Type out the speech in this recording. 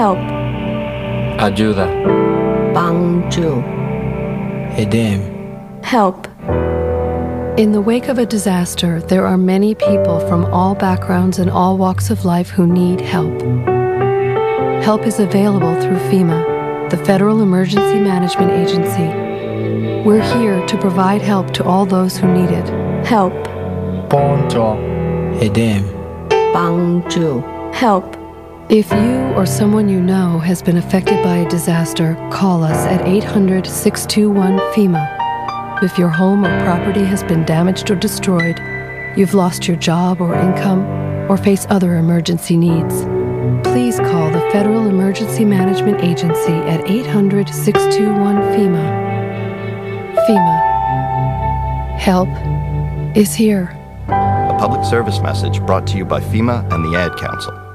help. Ayuda. Bangju. Edem. Help. In the wake of a disaster, there are many people from all backgrounds and all walks of life who need help. Help is available through FEMA, the Federal Emergency Management Agency. We're here to provide help to all those who need it. Help. Ponto. Edem. Bangju. Help. If you or someone you know has been affected by a disaster, call us at 800 621 FEMA. If your home or property has been damaged or destroyed, you've lost your job or income, or face other emergency needs, please call the Federal Emergency Management Agency at 800 621 FEMA. FEMA. Help is here. A public service message brought to you by FEMA and the Ad Council.